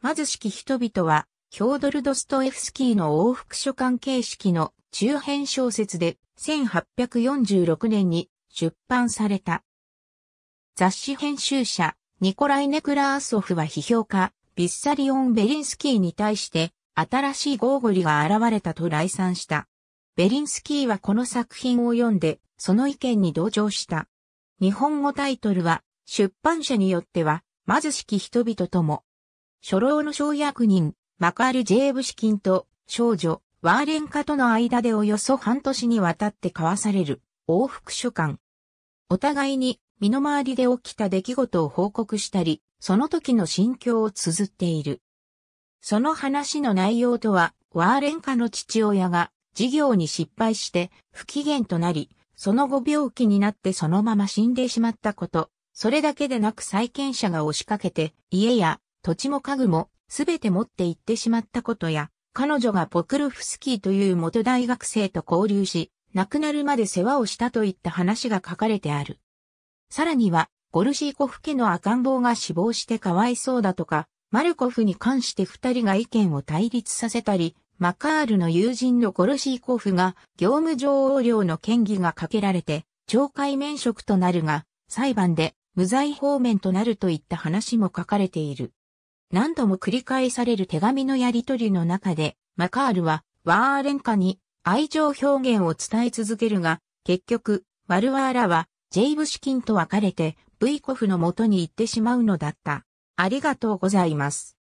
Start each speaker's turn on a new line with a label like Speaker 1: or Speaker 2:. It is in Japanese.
Speaker 1: 貧しき人々は、フョードル・ドストエフスキーの往復書簡形式の中編小説で1846年に出版された。雑誌編集者、ニコライ・ネクラーソフは批評家、ビッサリオン・ベリンスキーに対して新しいゴーゴリが現れたと礼賛した。ベリンスキーはこの作品を読んで、その意見に同調した。日本語タイトルは、出版社によっては、貧しき人々とも。初老の生役人、マカール・ジェーブシキンと少女、ワーレンカとの間でおよそ半年にわたって交わされる往復書簡。お互いに身の回りで起きた出来事を報告したり、その時の心境を綴っている。その話の内容とは、ワーレンカの父親が事業に失敗して不機嫌となり、その後病気になってそのまま死んでしまったこと、それだけでなく債権者が押しかけて家や土地も家具もすべて持って行ってしまったことや、彼女がポクルフスキーという元大学生と交流し、亡くなるまで世話をしたといった話が書かれてある。さらには、ゴルシーコフ家の赤ん坊が死亡してかわいそうだとか、マルコフに関して二人が意見を対立させたり、マカールの友人のゴルシーコフが業務上横領の権利がかけられて、懲戒免職となるが、裁判で無罪方面となるといった話も書かれている。何度も繰り返される手紙のやり取りの中で、マカールはワーレンカに愛情表現を伝え続けるが、結局、ワルワーラはジェイブシキンと別れて、ブイコフの元に行ってしまうのだった。ありがとうございます。